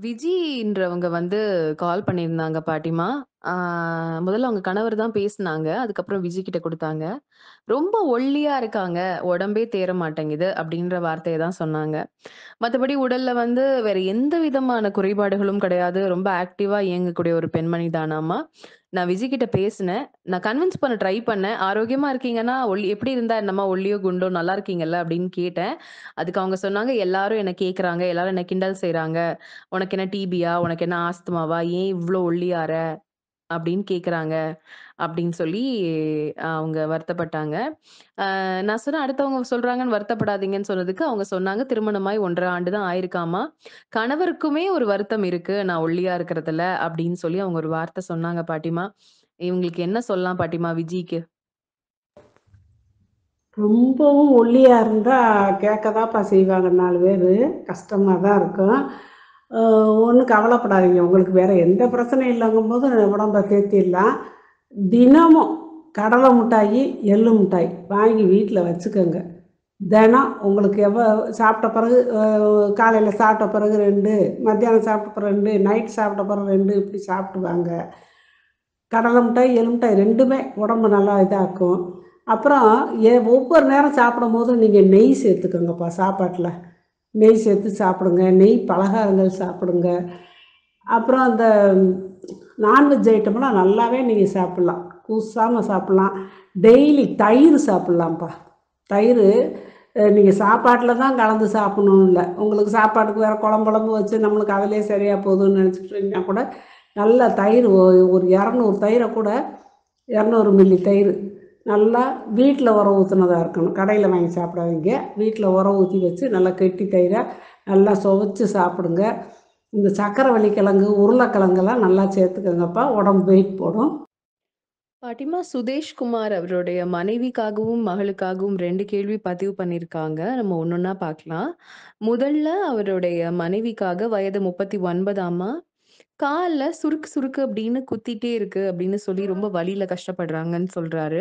விஜின்றவங்க வந்து கால் பண்ணியிருந்தாங்க பாட்டிமா. ஆ முதல்ல அவங்க கணவர் தான் பேசுனாங்க. அதுக்கப்புறம் விஜய் கிட்ட குடுத்தாங்க. "ரொம்ப ஒல்லியா இருக்காங்க. உடம்பே தேற மாட்டேங்குது." அப்படின்ற வார்த்தைய தான் சொன்னாங்க. மத்தபடி உடல்ல வந்து வேற எந்த விதமான குறைபாடுகளும் கிடையாது. ரொம்ப ஆக்டிவா இயங்கக்கூடிய ஒரு பெண்மணி தானாமா. நான் விஜய் கிட்ட பேசினேன். நான் கன்வின்ஸ் பண்ண ட்ரை பண்ணேன். "ஆரோக்கியமா இருக்கீங்கன்னா, ஒல்லி எப்படி இருந்தா என்னம்மா ஒல்லியோ, குண்டோ நல்லா இருக்கீங்கல்ல?" அப்படின்னு கேட்டேன். அதுக்கு அவங்க சொன்னாங்க, "எல்லாரும் என்ன கேட்கறாங்க. எல்லாரும் என்ன கிண்டல் செய்றாங்க. உனக்கு என்ன டிபியா? உனக்கு என்ன ஆஸ்துமாவா? ஏன் இவ்ளோ ஒல்லியாற?" அப்படின்னு கேட்குறாங்க அப்படின்னு சொல்லி அவங்க வருத்தப்பட்டாங்க. அ நான் சொன்னேன், "அடுத்தவங்க சொல்றாங்கன்னு வருத்தப்படாதீங்கன்னு" சொன்னதுக்கு, அவங்க சொன்னாங்க, "திருமணமாகி 1 1/2 ஆண்டு தான் ஆயிருக்காமா. கணவருக்குமே ஒரு வருத்தம் இருக்கு. நான் ஒல்லியா இருக்கிறதுல." அப்படின்னு சொல்லி அவங்க ஒரு வார்த்தை சொன்னாங்க பாட்டிமா. இவங்களுக்கு என்ன சொல்லலாம் பாட்டிமா விஜிக்கு? ரொம்பவும் ஒல்லியா இருந்தா கேட்கதான்ப்பா செய்வாங்க 4 பேரு. கஷ்டமா தான் இருக்கும். ஒன்றும் கவலைப்படாதீங்க. உங்களுக்கு வேறு எந்த பிரச்சனையும் இல்லங்கும்போது உடம்ப சேர்த்திடலாம் தினமும் கடலை மிட்டாயி, எள்ளு மிட்டாய் வாங்கி வீட்டில் வச்சுக்கோங்க தினம் உங்களுக்கு எவ்வளோ சாப்பிட்ட பிறகு காலையில் சாப்பிட்ட பிறகு ரெண்டு மத்தியானம் சாப்பிட்ட பிறகு ரெண்டு நைட் சாப்பிட்ட பிறகு ரெண்டு இப்படி சாப்பிட்டு வாங்க. கடலை மிட்டாய், எள்ளு மிட்டாய் ரெண்டுமே உடம்பு நல்லா இதாக்கும். அப்புறம் ஏ ஒவ்வொரு நேரம் சாப்பிடும் போதும் நீங்கள் நெய் சேர்த்துக்கோங்கப்பா சாப்பாட்டில் நெய் சேர்த்து சாப்பிடுங்க. நெய் பலகாரங்கள் சாப்பிடுங்க. அப்புறம் அந்த நான்வெஜ் ஐட்டம்லாம் நல்லாவே நீங்கள் சாப்பிட்லாம் கூசாமல் சாப்பிட்லாம் டெய்லி தயிர் சாப்பிட்லாம்ப்பா தயிர் நீங்கள் சாப்பாட்டில் தான் கலந்து சாப்பிடணும் இல்லை உங்களுக்கு சாப்பாட்டுக்கு வேறு குழம்புழம்பு வச்சு நம்மளுக்கு அதிலே சரியாக போகுதுன்னு நினச்சிக்கிட்டீங்கன்னா கூட, நல்ல தயிர் ஒரு இரநூறு தயிரை கூட 200 மில்லி தயிர் நல்லா வீட்டில் உர ஊற்றுனதாக இருக்கணும். கடையில் வாங்கி சாப்பிடாதீங்க. வீட்டில் உர ஊற்றி வச்சு நல்லா கெட்டி தயிராக நல்லா சுவைச்சு சாப்பிடுங்க. இந்த சர்க்கரைவள்ளி கிழங்கு, உருளைக்கிழங்கெல்லாம் நல்லா சேர்த்துக்கங்கப்பா. உடம்பு வெயிட் போடும். பாட்டிமா சுதேஷ்குமார் அவருடைய மனைவிக்காகவும், மகளுக்காகவும் ரெண்டு கேள்வி பதிவு பண்ணியிருக்காங்க. நம்ம ஒண்ணொண்ணா பார்க்கலாம். முதல்ல அவருடைய மனைவிக்காக வயது 39ஆமா. கால்ல சுருக்கு சுருக்கு அப்படின்னு குத்திட்டே இருக்கு அப்படின்னு சொல்லி ரொம்ப வலியில கஷ்டப்படுறாங்கன்னு சொல்றாரு.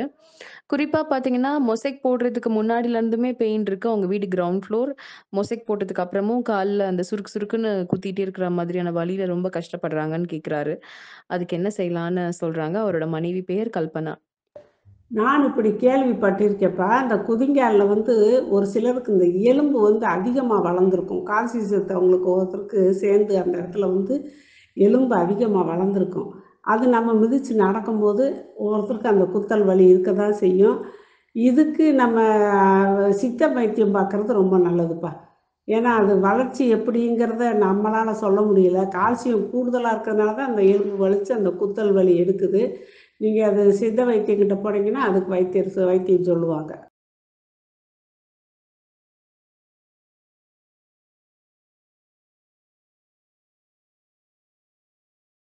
குறிப்பா பார்த்தீங்கன்னா, மொசைக் போடுறதுக்கு முன்னாடில இருந்துமே பெயின் இருக்கு. அவங்க வீடு கிரவுண்ட் ஃப்ளோர். மொசைக் போட்டதுக்கு அப்புறமும் கால்ல அந்த சுருக்கு சுருக்குன்னு குத்திட்டே இருக்கிற மாதிரியான வலியில ரொம்ப கஷ்டப்படுறாங்கன்னு கேட்கிறாரு. அதுக்கு என்ன செய்யலான்னு சொல்றாங்க. அவரோட மனைவி பெயர் கல்பனா. நான் இப்படி கேள்விப்பட்டிருக்கேன்ப்பா. இந்த குதிங்கால்ல வந்து ஒரு சிலருக்கு இந்த எலும்பு வந்து அதிகமா வளர்ந்துருக்கும். சத்து அவங்களுக்கு ஒவ்வொருத்தருக்கு சேர்ந்து அந்த இடத்துல வந்து எலும்பு அதிகமாக வளர்ந்துருக்கும். அது நம்ம மிதித்து நடக்கும்போது ஒவ்வொருத்தருக்கு அந்த குத்தல் வலி இருக்க தான் செய்யும். இதுக்கு நம்ம சித்த வைத்தியம் பார்க்குறது ரொம்ப நல்லதுப்பா. ஏன்னா, அது வளர்ச்சி எப்படிங்கிறத நம்மளால் சொல்ல முடியல. கால்சியம் கூடுதலாக இருக்கிறதுனால தான் அந்த எலும்பு வலித்து அந்த குத்தல் வலி எடுக்குது. நீங்கள் அது சித்த வைத்தியங்கிட்ட போனீங்கன்னா, அதுக்கு வைத்தியர் வைத்தியம் சொல்லுவாங்க.